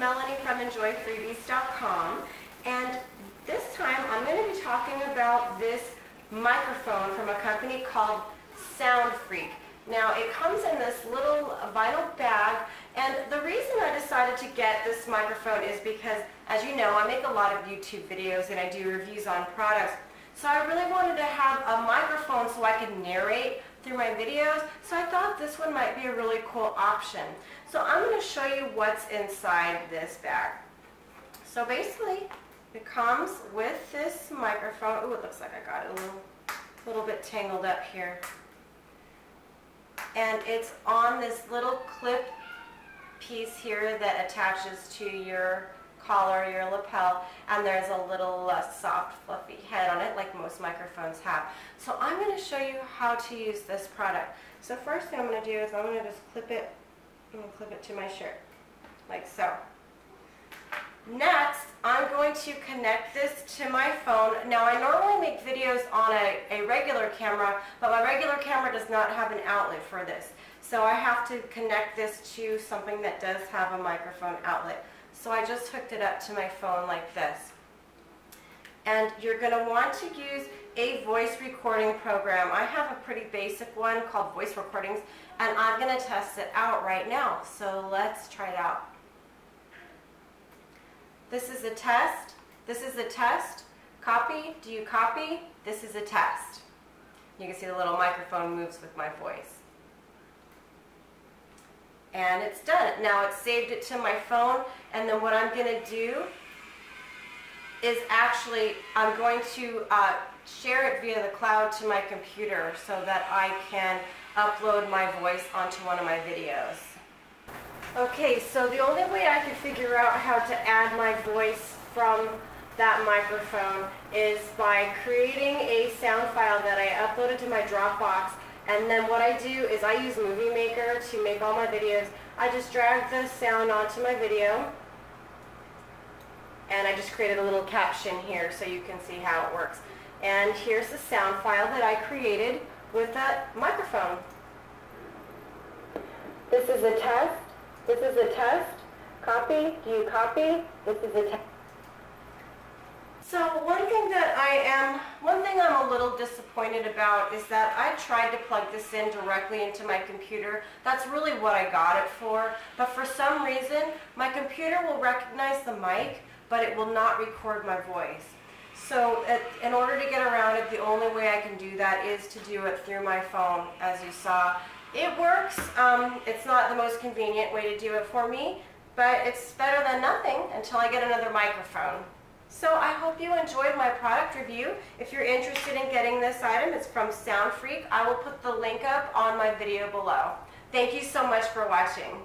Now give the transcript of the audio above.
Melanie from EnjoyFreebies.com and this time I'm going to be talking about this microphone from a company called Soundfreak. Now it comes in this little vinyl bag and the reason I decided to get this microphone is because as you know I make a lot of YouTube videos and I do reviews on products so I really wanted to have a microphone so I could narrate through my videos so I thought this one might be a really cool option. So I'm going to show you what's inside this bag. So basically it comes with this microphone. Oh, it looks like I got a little, little bit tangled up here. And it's on this little clip piece here that attaches to your collar, your lapel, and there's a little uh, soft fluffy head on it like most microphones have. So I'm going to show you how to use this product. So first thing I'm going to do is I'm going to just clip it, I'm going to clip it to my shirt, like so. Next, I'm going to connect this to my phone. Now, I normally make videos on a, a regular camera, but my regular camera does not have an outlet for this. So I have to connect this to something that does have a microphone outlet. So I just hooked it up to my phone like this. And you're going to want to use a voice recording program. I have a pretty basic one called Voice Recordings, and I'm going to test it out right now. So let's try it out. This is a test. This is a test. Copy. Do you copy? This is a test. You can see the little microphone moves with my voice. And it's done. Now it's saved it to my phone and then what I'm going to do is actually I'm going to uh, share it via the cloud to my computer so that I can upload my voice onto one of my videos. Okay, so the only way I could figure out how to add my voice from that microphone is by creating a sound file that I uploaded to my Dropbox and then what I do is I use Movie Maker to make all my videos. I just drag the sound onto my video and I just created a little caption here so you can see how it works. And here's the sound file that I created with that microphone. This is a test. This is a test. Copy. Do you copy? This is a test. So one thing that I am, one thing I'm a little disappointed about is that I tried to plug this in directly into my computer. That's really what I got it for. But for some reason, my computer will recognize the mic, but it will not record my voice. So in order to get around it, the only way I can do that is to do it through my phone, as you saw. It works. Um, it's not the most convenient way to do it for me, but it's better than nothing until I get another microphone. So I hope you enjoyed my product review. If you're interested in getting this item, it's from Soundfreak. I will put the link up on my video below. Thank you so much for watching.